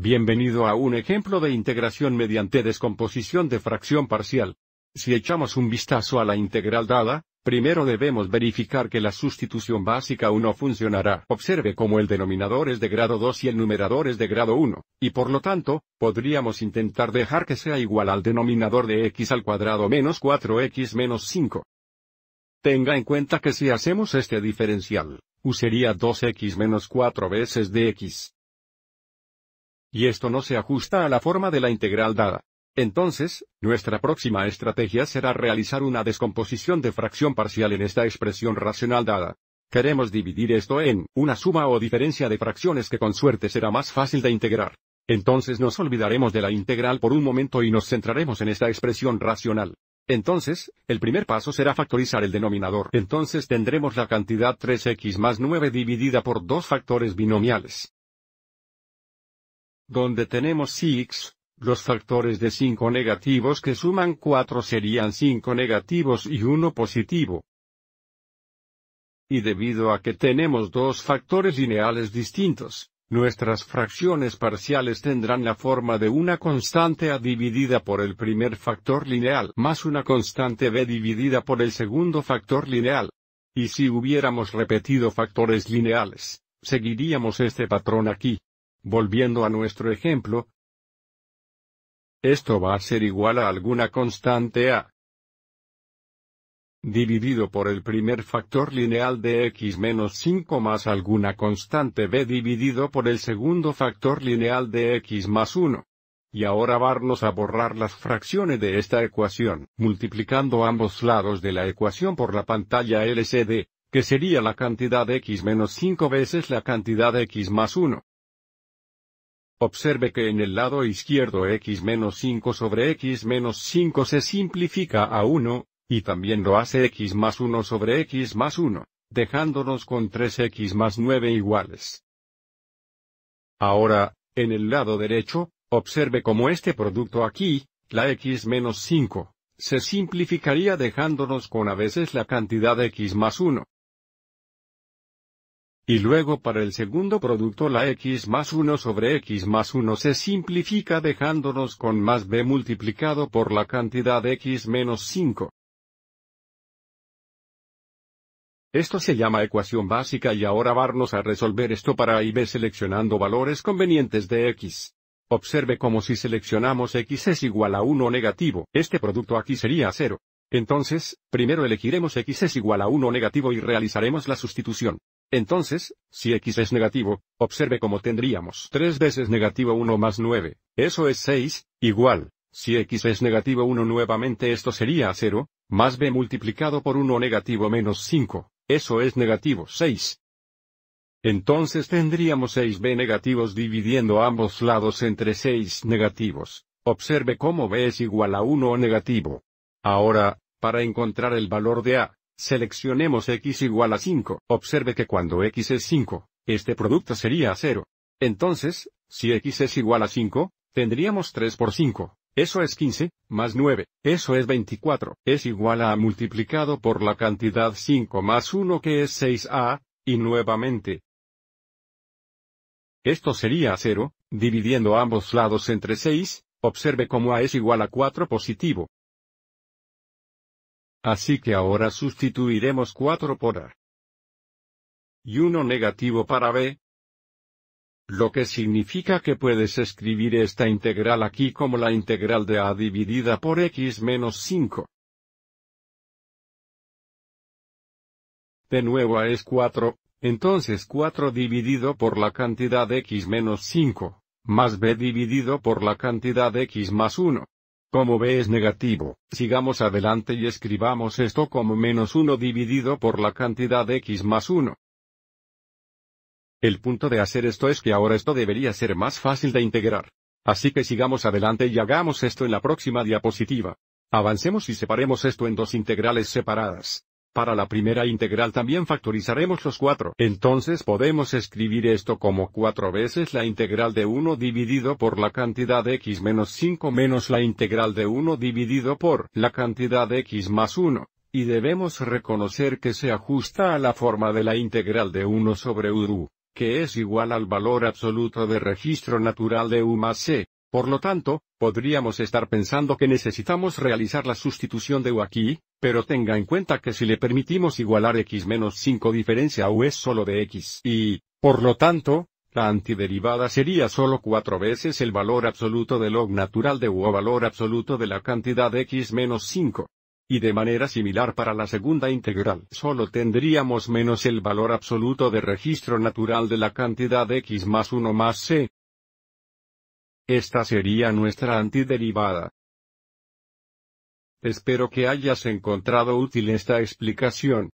Bienvenido a un ejemplo de integración mediante descomposición de fracción parcial. Si echamos un vistazo a la integral dada, primero debemos verificar que la sustitución básica 1 funcionará. Observe cómo el denominador es de grado 2 y el numerador es de grado 1, y por lo tanto, podríamos intentar dejar que sea igual al denominador de x al cuadrado menos 4x menos 5. Tenga en cuenta que si hacemos este diferencial, u sería 2x menos 4 veces dx y esto no se ajusta a la forma de la integral dada. Entonces, nuestra próxima estrategia será realizar una descomposición de fracción parcial en esta expresión racional dada. Queremos dividir esto en una suma o diferencia de fracciones que con suerte será más fácil de integrar. Entonces nos olvidaremos de la integral por un momento y nos centraremos en esta expresión racional. Entonces, el primer paso será factorizar el denominador. Entonces tendremos la cantidad 3x más 9 dividida por dos factores binomiales donde tenemos x, los factores de 5 negativos que suman 4 serían 5 negativos y 1 positivo. Y debido a que tenemos dos factores lineales distintos, nuestras fracciones parciales tendrán la forma de una constante a dividida por el primer factor lineal más una constante b dividida por el segundo factor lineal. Y si hubiéramos repetido factores lineales, seguiríamos este patrón aquí. Volviendo a nuestro ejemplo, esto va a ser igual a alguna constante a dividido por el primer factor lineal de x menos 5 más alguna constante b dividido por el segundo factor lineal de x más 1. Y ahora vamos a borrar las fracciones de esta ecuación, multiplicando ambos lados de la ecuación por la pantalla LCD, que sería la cantidad x menos 5 veces la cantidad x más 1. Observe que en el lado izquierdo x menos 5 sobre x menos 5 se simplifica a 1, y también lo hace x más 1 sobre x más 1, dejándonos con 3x más 9 iguales. Ahora, en el lado derecho, observe cómo este producto aquí, la x menos 5, se simplificaría dejándonos con a veces la cantidad x más 1, y luego para el segundo producto la x más 1 sobre x más 1 se simplifica dejándonos con más b multiplicado por la cantidad x menos 5. Esto se llama ecuación básica y ahora vamos a resolver esto para y b seleccionando valores convenientes de x. Observe como si seleccionamos x es igual a 1 negativo, este producto aquí sería 0. Entonces, primero elegiremos x es igual a 1 negativo y realizaremos la sustitución. Entonces, si x es negativo, observe cómo tendríamos 3 veces negativo 1 más 9, eso es 6, igual, si x es negativo 1 nuevamente esto sería 0, más b multiplicado por 1 negativo menos 5, eso es negativo 6. Entonces tendríamos 6b negativos dividiendo ambos lados entre 6 negativos. Observe cómo b es igual a 1 negativo. Ahora, para encontrar el valor de a, Seleccionemos x igual a 5. Observe que cuando x es 5, este producto sería 0. Entonces, si x es igual a 5, tendríamos 3 por 5. Eso es 15, más 9, eso es 24, es igual a multiplicado por la cantidad 5 más 1 que es 6a, y nuevamente. Esto sería 0, dividiendo ambos lados entre 6, observe cómo a es igual a 4 positivo. Así que ahora sustituiremos 4 por A. Y 1 negativo para B. Lo que significa que puedes escribir esta integral aquí como la integral de A dividida por X menos 5. De nuevo A es 4, entonces 4 dividido por la cantidad X menos 5, más B dividido por la cantidad X más 1. Como b es negativo, sigamos adelante y escribamos esto como menos 1 dividido por la cantidad x más 1. El punto de hacer esto es que ahora esto debería ser más fácil de integrar. Así que sigamos adelante y hagamos esto en la próxima diapositiva. Avancemos y separemos esto en dos integrales separadas. Para la primera integral también factorizaremos los 4. Entonces podemos escribir esto como 4 veces la integral de 1 dividido por la cantidad de x menos 5 menos la integral de 1 dividido por la cantidad de x más 1. Y debemos reconocer que se ajusta a la forma de la integral de 1 sobre u, que es igual al valor absoluto de registro natural de U más C. Por lo tanto, podríamos estar pensando que necesitamos realizar la sustitución de U aquí, pero tenga en cuenta que si le permitimos igualar x menos 5 diferencia U es solo de x y, por lo tanto, la antiderivada sería solo cuatro veces el valor absoluto del log natural de U o valor absoluto de la cantidad x menos 5. Y de manera similar para la segunda integral, solo tendríamos menos el valor absoluto de registro natural de la cantidad x más 1 más c. Esta sería nuestra antiderivada. Espero que hayas encontrado útil esta explicación.